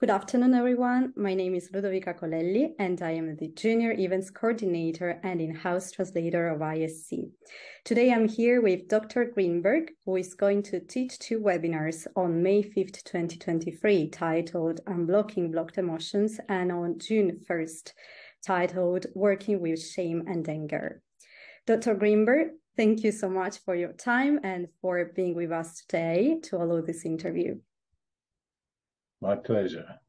Good afternoon, everyone. My name is Ludovica Colelli, and I am the Junior Events Coordinator and in-house translator of ISC. Today, I'm here with Dr. Greenberg, who is going to teach two webinars on May 5th, 2023, titled Unblocking Blocked Emotions, and on June 1st, titled Working with Shame and Anger. Dr. Greenberg, thank you so much for your time and for being with us today to allow this interview. My pleasure.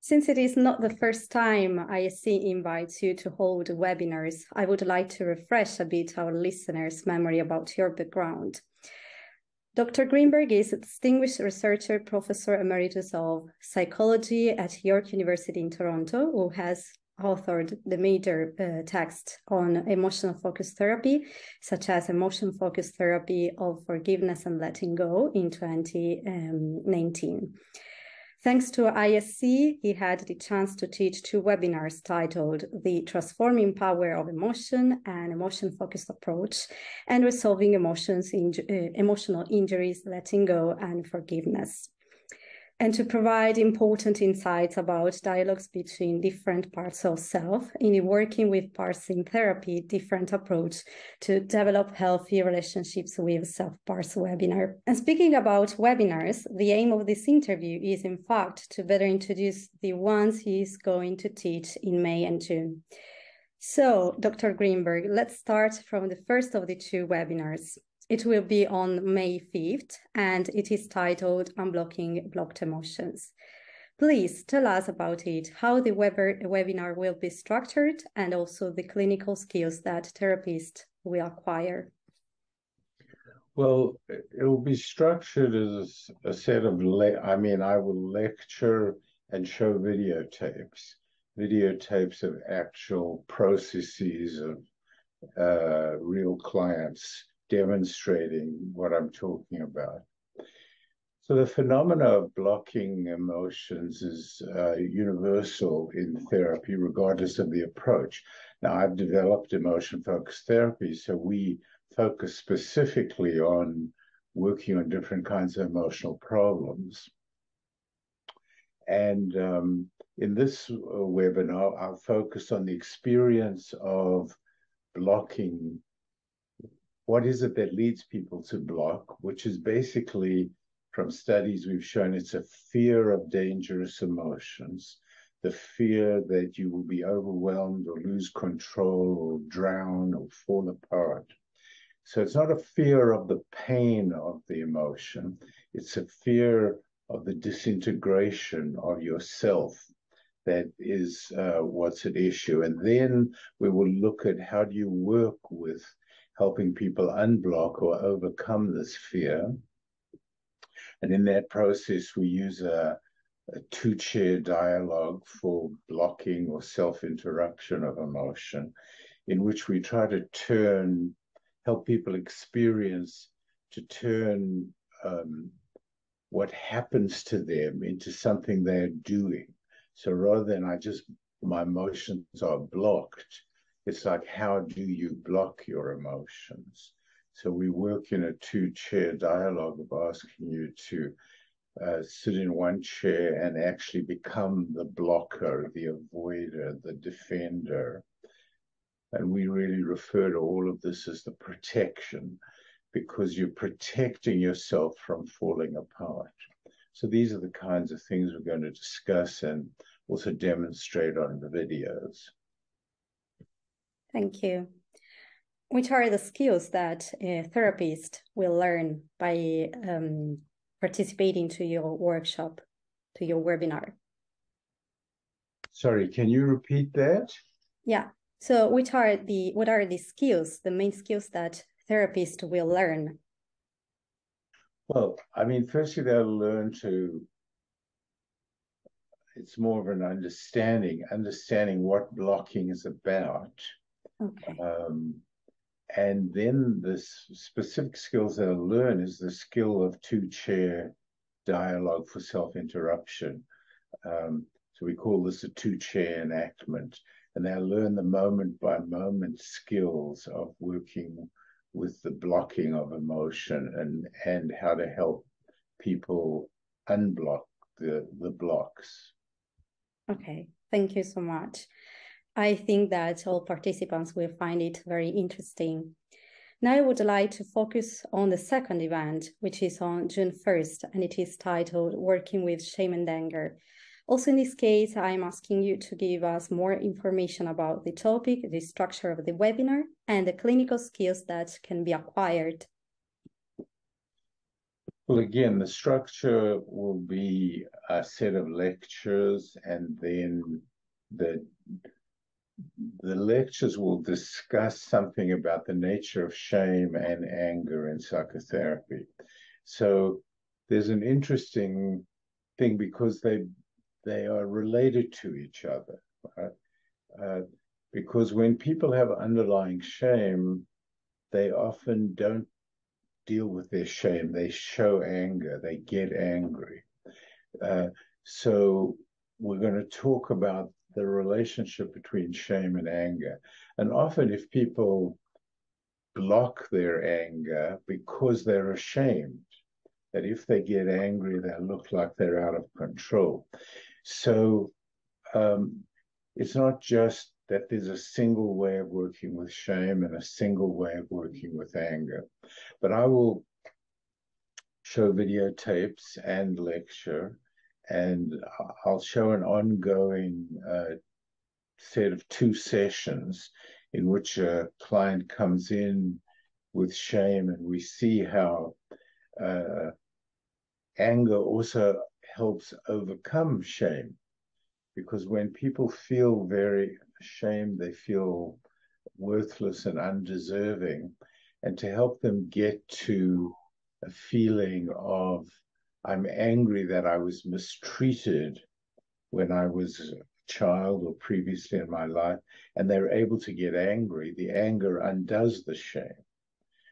Since it is not the first time ISC invites you to hold webinars, I would like to refresh a bit our listeners' memory about your background. Dr. Greenberg is a distinguished researcher, professor emeritus of psychology at York University in Toronto, who has authored the major uh, text on emotional focused therapy, such as Emotion Focused Therapy of Forgiveness and Letting Go in 2019. Thanks to ISC, he had the chance to teach two webinars titled The Transforming Power of Emotion and Emotion Focused Approach and Resolving Emotions, in, uh, Emotional Injuries, Letting Go, and Forgiveness and to provide important insights about dialogues between different parts of self in working with parts in therapy, different approach to develop healthy relationships with self-parts webinar. And speaking about webinars, the aim of this interview is in fact to better introduce the ones he is going to teach in May and June. So, Dr. Greenberg, let's start from the first of the two webinars. It will be on May 5th, and it is titled Unblocking Blocked Emotions. Please tell us about it, how the webinar will be structured, and also the clinical skills that therapists will acquire. Well, it will be structured as a set of, I mean, I will lecture and show videotapes, videotapes of actual processes of uh, real clients demonstrating what I'm talking about. So the phenomena of blocking emotions is uh, universal in therapy, regardless of the approach. Now, I've developed emotion-focused therapy, so we focus specifically on working on different kinds of emotional problems. And um, in this uh, webinar, I'll focus on the experience of blocking what is it that leads people to block, which is basically from studies we've shown it's a fear of dangerous emotions, the fear that you will be overwhelmed or lose control or drown or fall apart. So it's not a fear of the pain of the emotion, it's a fear of the disintegration of yourself that is uh, what's at issue. And then we will look at how do you work with helping people unblock or overcome this fear. And in that process, we use a, a two chair dialogue for blocking or self interruption of emotion, in which we try to turn, help people experience to turn um, what happens to them into something they're doing. So rather than I just, my emotions are blocked, it's like, how do you block your emotions? So we work in a two chair dialogue of asking you to uh, sit in one chair and actually become the blocker, the avoider, the defender. And we really refer to all of this as the protection because you're protecting yourself from falling apart. So these are the kinds of things we're going to discuss and also demonstrate on the videos. Thank you. Which are the skills that a therapist will learn by um, participating to your workshop, to your webinar? Sorry, can you repeat that? Yeah. So, which are the what are the skills, the main skills that therapists will learn? Well, I mean, firstly, they'll learn to it's more of an understanding, understanding what blocking is about, Okay. Um, and then the specific skills that I learn is the skill of two chair dialogue for self interruption. Um, so we call this a two chair enactment. And they learn the moment by moment skills of working with the blocking of emotion and, and how to help people unblock the, the blocks. Okay, thank you so much. I think that all participants will find it very interesting. Now I would like to focus on the second event, which is on June 1st, and it is titled Working with Shame and Anger. Also in this case, I'm asking you to give us more information about the topic, the structure of the webinar, and the clinical skills that can be acquired. Well, again, the structure will be a set of lectures and then the the lectures will discuss something about the nature of shame and anger in psychotherapy. So there's an interesting thing because they they are related to each other. Right? Uh, because when people have underlying shame, they often don't deal with their shame. They show anger. They get angry. Uh, so we're going to talk about the relationship between shame and anger. And often, if people block their anger because they're ashamed, that if they get angry, they look like they're out of control. So um, it's not just that there's a single way of working with shame and a single way of working with anger. But I will show videotapes and lecture and I'll show an ongoing uh, set of two sessions in which a client comes in with shame, and we see how uh, anger also helps overcome shame. Because when people feel very ashamed, they feel worthless and undeserving. And to help them get to a feeling of I'm angry that I was mistreated when I was a child or previously in my life, and they're able to get angry. The anger undoes the shame.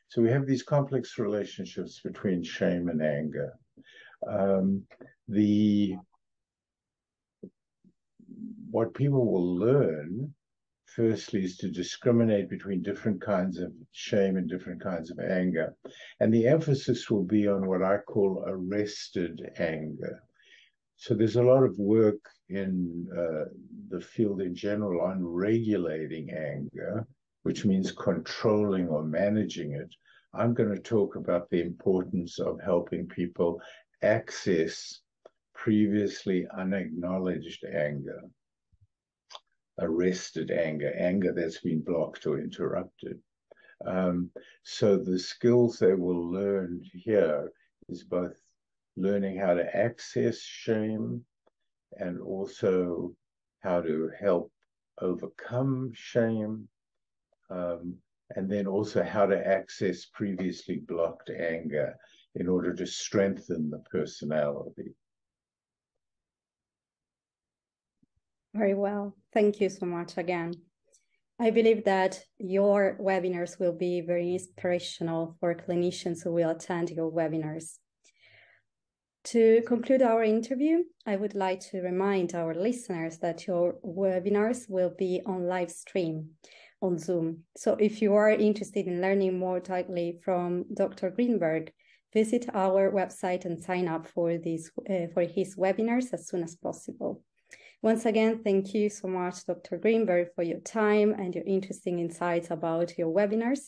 So we have these complex relationships between shame and anger. Um, the what people will learn firstly is to discriminate between different kinds of shame and different kinds of anger. And the emphasis will be on what I call arrested anger. So there's a lot of work in uh, the field in general on regulating anger, which means controlling or managing it. I'm going to talk about the importance of helping people access previously unacknowledged anger arrested anger, anger that's been blocked or interrupted. Um, so the skills they will learn here is both learning how to access shame and also how to help overcome shame, um, and then also how to access previously blocked anger in order to strengthen the personality. Very well. Thank you so much again. I believe that your webinars will be very inspirational for clinicians who will attend your webinars. To conclude our interview, I would like to remind our listeners that your webinars will be on live stream on Zoom. So if you are interested in learning more directly from Dr. Greenberg, visit our website and sign up for, these, uh, for his webinars as soon as possible. Once again, thank you so much, Dr. Greenberg, for your time and your interesting insights about your webinars.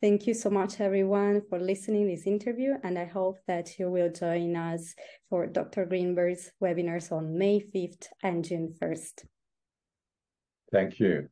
Thank you so much, everyone, for listening this interview, and I hope that you will join us for Dr. Greenberg's webinars on May 5th and June 1st. Thank you.